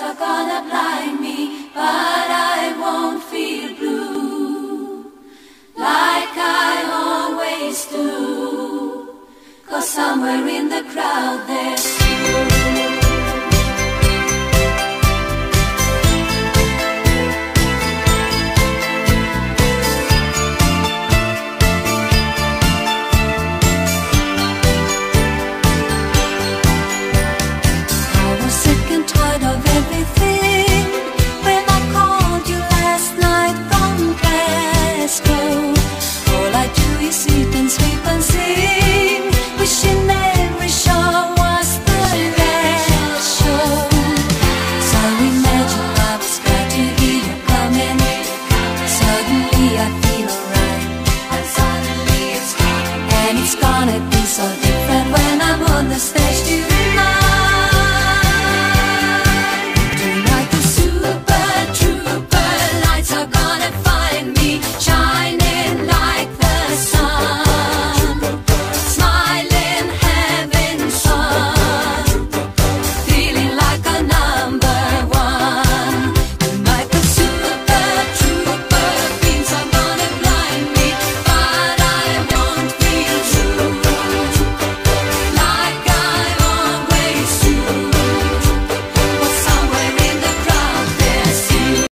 are gonna blind me, but I won't feel blue like I always do. Cause somewhere in the crowd there's be so different when I'm on the stage